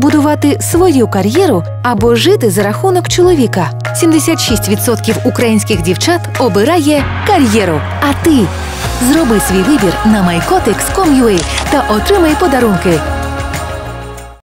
будувати свою кар'єру або жити за рахунок чоловіка. 76% українських дівчат обирає кар'єру. А ти зроби свій вибір на mycotex.com.ua та отримай подарунки.